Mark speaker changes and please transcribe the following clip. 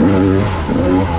Speaker 1: mm bien.